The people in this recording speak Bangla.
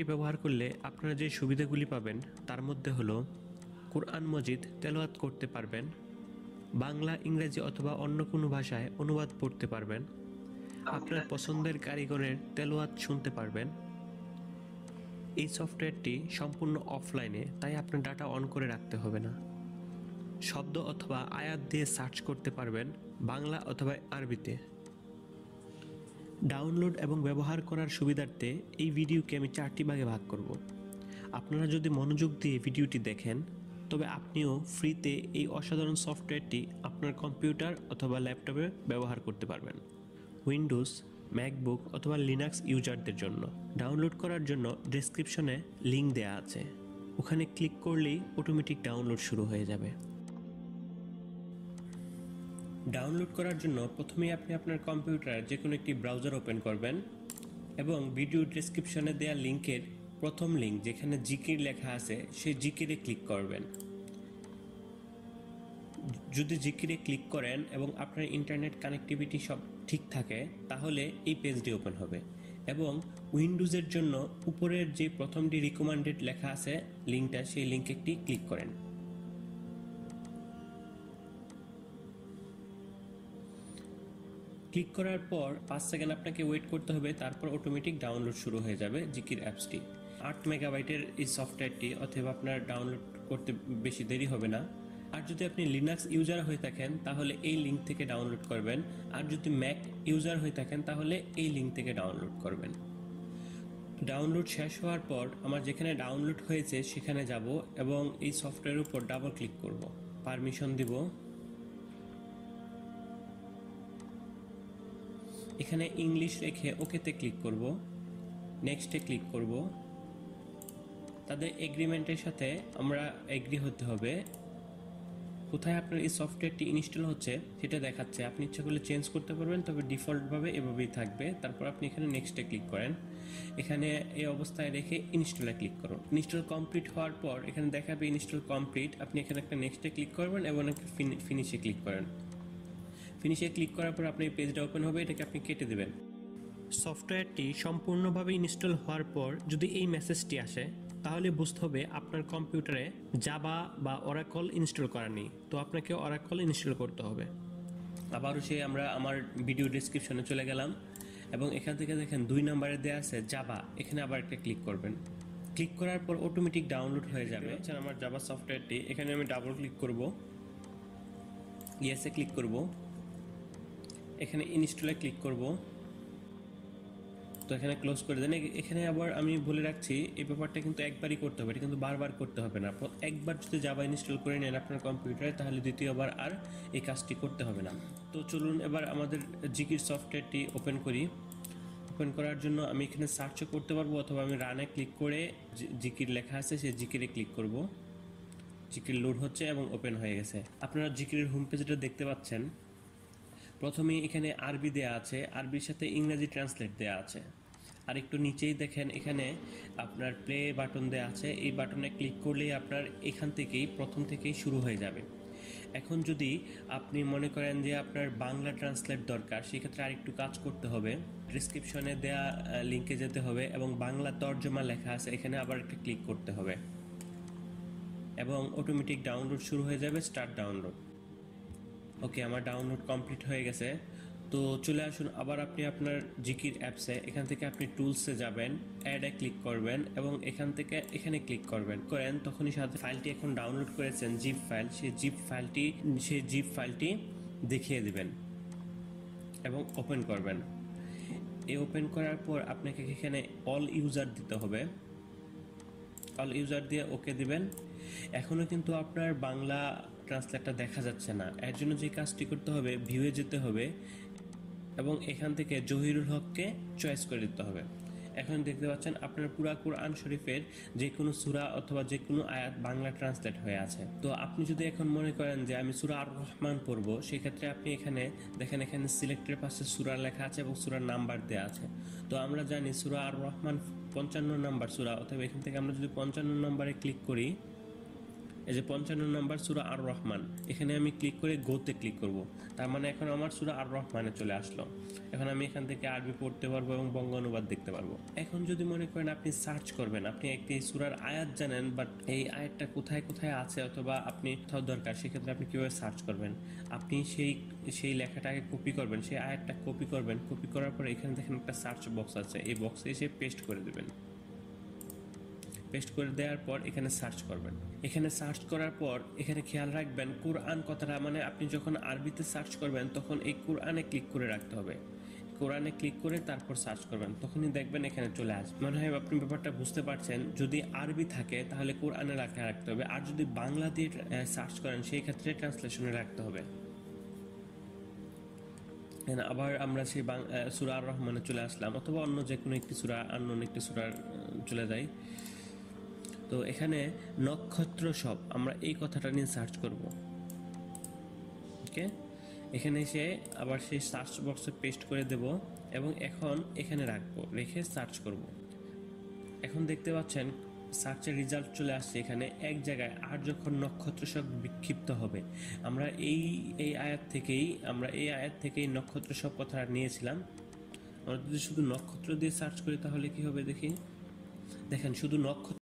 সফটওয়্যারটি ব্যবহার করলে আপনারা যে সুবিধাগুলি পাবেন, তার মধ্যে হলো কোরআন মজিদ তেলাওয়াত করতে পারবেন, বাংলা, ইংরেজি অথবা অন্য কোনো ভাষায় অনুবাদ পড়তে পারবেন, আপনার পছন্দের কারিগরের তেলাওয়াত শুনতে পারবেন। এই সফটওয়্যারটি সম্পূর্ণ অফলাইনে, তাই আপনার ডাটা অন করে রাখতে হবে না। শব্দ অথবা আয়াত দিয়ে সার্চ করতে পারবেন, বাংলা অথবা আরবিতে। ডাউনলোড এবং ব্যবহার করার সুবিধার্থে এই ভিডিওকে আমি চারটি ভাগে ভাগ করব। আপনারা যদি মনোযোগ দিয়ে ভিডিওটি দেখেন, তবে আপনিও ফ্রিতে এই অসাধারণ সফটওয়্যারটি আপনার কম্পিউটার অথবা ল্যাপটপে ব্যবহার করতে পারবেন। উইন্ডোজ, ম্যাকবুক অথবা লিনাক্স ইউজারদের জন্য। ডাউনলোড করার জন্য ডেসক্রিপশনে লিঙ্ক দেওয়া আছে। ওখানে ক্লিক করলেই অটোমেটিক ডাউনলোড শুরু হয়ে যাবে। ডাউনলোড করার জন্য প্রথমেই আপনি আপনার কম্পিউটারে যে কোনো একটি ব্রাউজার ওপেন করবেন এবং ভিডিও ডেসক্রিপশনে দেওয়া লিঙ্কের প্রথম লিঙ্ক যেখানে জিকির লেখা আছে, সেই জিকিরে ক্লিক করবেন। যদি জিকিরে ক্লিক করেন এবং আপনার ইন্টারনেট কানেক্টিভিটি সব ঠিক থাকে, তাহলে এই পেজটি ওপেন হবে এবং উইন্ডোজের জন্য উপরের যে প্রথমটি রিকমেন্ডেড লেখা আছে লিঙ্কটা সেই লিঙ্কে একটি ক্লিক করেন। ক্লিক করার পর পাঁচ সেকেন্ড আপনাকে ওয়েট করতে হবে, তারপর অটোমেটিক ডাউনলোড শুরু হয়ে যাবে জিকির অ্যাপসটি। আট মেগাবাইটের এই সফটওয়্যারটি অথবা আপনার ডাউনলোড করতে বেশি দেরি হবে না। আর যদি আপনি লিনাক্স ইউজার হয়ে থাকেন, তাহলে এই লিঙ্ক থেকে ডাউনলোড করবেন। আর যদি ম্যাক ইউজার হয়ে থাকেন, তাহলে এই লিঙ্ক থেকে ডাউনলোড করবেন। ডাউনলোড শেষ হওয়ার পর আমার যেখানে ডাউনলোড হয়েছে, সেখানে যাব এবং এই সফটওয়্যারের উপর ডাবল ক্লিক করব। পারমিশন দিব। এখানে ইংলিশ রেখে ওকেতে ক্লিক করব নেক্সটে ক্লিক করব। তাদের এগ্রিমেন্টের সাথে আমরা এগ্রি হতে হবে। কোথায় আপনার এই সফটওয়্যারটি ইনস্টল হচ্ছে সেটা দেখাচ্ছে। আপনি ইচ্ছা করলে চেঞ্জ করতে পারবেন, তবে ডিফল্টভাবে এভাবেই থাকবে। তারপর আপনি এখানে নেক্সটে ক্লিক করেন। এখানে এই অবস্থায় রেখে ইনস্টলে ক্লিক করুন। ইনস্টল কমপ্লিট হওয়ার পর এখানে দেখাবে ইনস্টল কমপ্লিট আপনি এখানে একটা নেক্সটে ক্লিক করবেন এবং একটা ফিনিশে ক্লিক করেন। ফিনিশে ক্লিক করার পর আপনি এই পেজটা ওপেন হবে এটাকে আপনি কেটে দেবেন। সফটওয়্যারটি সম্পূর্ণভাবে ইনস্টল হওয়ার পর যদি এই মেসেজটি আসে তাহলে বুঝতে হবে আপনার কম্পিউটারে জাবা বা অরাকল ইনস্টল করা নেই। তো আপনাকে অরাকল ইনস্টল করতে হবে। আবারও সে আমরা আমার ভিডিও ডিসক্রিপশনে চলে গেলাম এবং এখান থেকে দেখেন দুই নম্বরে দেওয়া আছে জাবা এখানে আবার একটা ক্লিক করবেন। ক্লিক করার পর অটোমেটিক ডাউনলোড হয়ে যাবে। আচ্ছা আমার জাবা সফটওয়্যারটি এখানে আমি ডাবল ক্লিক করব। ইয়েসে ক্লিক করব। এখানে ইনস্টলে ক্লিক করব। তো এখানে ক্লোজ করে দেন। এখানে আবার আমি বলে রাখছি, এই ব্যাপারটা কিন্তু একবারই করতে হবে। এটা কিন্তু বারবার করতে হবে না। একবার যদি জাভা ইনস্টল করে নেন আপনার কম্পিউটারে তাহলে দ্বিতীয়বার আর এই কাজটি করতে হবে না। তো চলুন এবার আমাদের জিকির সফটওয়্যারটি ওপেন করি। ওপেন করার জন্য আমি এখানে সার্চও করতে পারব অথবা আমি রানে ক্লিক করে জিকির লেখা আছে, সেই জিকিরে ক্লিক করব। জিকির লোড হচ্ছে এবং ওপেন হয়ে গেছে। আপনারা জিকিরের হোম পেজটা দেখতে পাচ্ছেন। প্রথমে এখানে আরবি দেয়া আছে, আরবির সাথে ইংরেজি ট্রান্সলেট দেয়া আছে। আর একটু নিচেই দেখেন, এখানে আপনার প্লে বাটন দেয়া আছে। এই বাটনে ক্লিক করলেই আপনার এখান থেকেই, প্রথম থেকেই শুরু হয়ে যাবে। এখন যদি আপনি মনে করেন যে আপনার বাংলা ট্রান্সলেট দরকার, সেক্ষেত্রে আরেকটু কাজ করতে হবে। ডিসক্রিপশনে দেয়া লিঙ্কে যেতে হবে এবং বাংলা তর্জমা লেখা আছে, এখানে আবার একটা ক্লিক করতে হবে। এবং অটোমেটিক ডাউনলোড শুরু হয়ে যাবে স্টার্ট ডাউনলোড ওকে আমার ডাউনলোড কমপ্লিট হয়ে গেছে। তো চলে আসুন, আবার আপনি আপনার জিকির অ্যাপসে এখান থেকে আপনি টুলসে যাবেন অ্যাডে ক্লিক করবেন এবং এখান থেকে এখানে ক্লিক করবেন। করেন, তখনই সাথে ফাইলটি এখন ডাউনলোড করেছেন জিপ ফাইল সেই জিপ ফাইলটি সেই জিপ ফাইলটি দেখিয়ে দিবেন এবং ওপেন করবেন। এই ওপেন করার পর আপনাকে এখানে অল ইউজার দিতে হবে। অল ইউজার দিয়ে ওকে দিবেন। এখনও কিন্তু আপনার বাংলা ট্রান্সলেটটা দেখা যাচ্ছে না। এর জন্য যে কাজটি করতে হবে ভিউয়ে যেতে হবে এবং এখান থেকে জহিরুল হককে চয়েস করে দিতে হবে। এখন দেখতে পাচ্ছেন আপনার পুরা কোরআন শরীফের যে কোনো সূরা অথবা যে কোনো আয়াত বাংলা ট্রান্সলেট হয়ে আছে। তো আপনি যদি এখন মনে করেন যে আমি সূরা আর রহমান পড়ব, সেক্ষেত্রে আপনি এখানে দেখেন এখানে সিলেক্টের পাশে সূরা লেখা আছে এবং সূরার নাম্বার দেওয়া আছে। তো আমরা জানি সূরা আর রহমান পঞ্চান্ন নাম্বার সূরা অথবা এখান থেকে আমরা যদি পঞ্চান্ন নম্বরে ক্লিক করি এই যে পঞ্চান্ন নম্বর সুরা আর রহমান এখানে আমি ক্লিক করে গোতে ক্লিক করব। তার মানে এখন আমার সুরা আর রহমানে চলে আসলো। এখন আমি এখান থেকে আরবি পড়তে পারব এবং বঙ্গ অনুবাদ দেখতে পারব। এখন যদি মনে করেন আপনি সার্চ করবেন, আপনি একটি সুরার আয়াত জানেন বাট এই আয়াতটা কোথায় কোথায় আছে অথবা আপনি কোথাও দরকার, সেক্ষেত্রে আপনি কীভাবে সার্চ করবেন? আপনি সেই সেই লেখাটাকে কপি করবেন, সেই আয়াতটা কপি করবেন। কপি করার পরে এখানে দেখেন একটা সার্চ বক্স আছে, এই বক্সে এসে পেস্ট করে দেবেন। পেস্ট করে দেওয়ার পর এখানে সার্চ করবেন। এখানে সার্চ করার পর এখানে খেয়াল রাখবেন কোরআন কথাটা মানে আপনি যখন আরবিতে সার্চ করবেন তখন এই কোরআনে ক্লিক করে রাখতে হবে। কোরআনে ক্লিক করে তারপর সার্চ করবেন তখনই দেখবেন এখানে চলে আসবে। মনে হয় আপনি ব্যাপারটা বুঝতে পারছেন যদি আরবি থাকে তাহলে কোরআনে রাখা রাখতে হবে আর যদি বাংলা দিয়ে সার্চ করেন সেই ক্ষেত্রে ট্রান্সলেশনে রাখতে হবে। আবার আমরা সেই আহ, আর রহমানে চলে আসলাম অথবা অন্য যে কোনো একটি সূরা অন্য একটি সূরার চলে যাই। তো এখানে নক্ষত্র সব, আমরা এই কথাটা নিয়ে সার্চ করব। ওকে এখানে এসে আবার সেই সার্চ বক্সে পেস্ট করে দেব এবং এখন এখানে রাখব, রেখে সার্চ করব। এখন দেখতে পাচ্ছেন সার্চের রেজাল্ট চলে আসছে এখানে, এক জায়গায় আর যখন নক্ষত্র সব বিক্ষিপ্ত হবে। আমরা এই এই আয়াত থেকেই, আমরা এই আয়াত থেকেই নক্ষত্র সব কথা নিয়েছিলাম। আমরা যদি শুধু নক্ষত্র দিয়ে সার্চ করি তাহলে কি হবে দেখি? দেখেন, শুধু নক্ষত্র